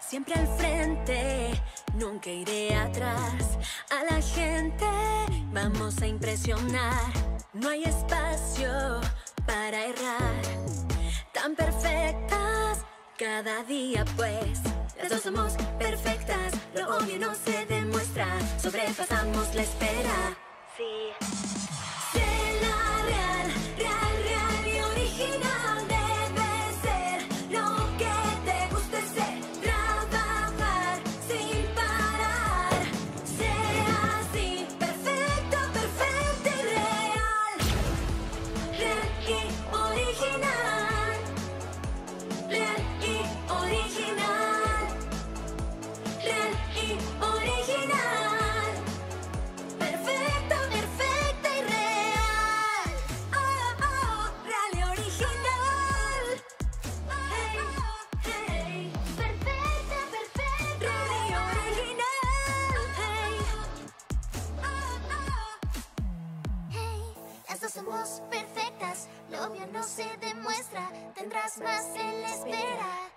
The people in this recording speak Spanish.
Siempre al frente, nunca iré atrás. A la gente vamos a impresionar. No hay espacio para errar. Tan perfectas cada día, pues. Las dos somos perfectas, lo obvio no se demuestra. Sobrepasamos la espera. Sí. Somos perfectas, lo no se demuestra, tendrás más en la espera.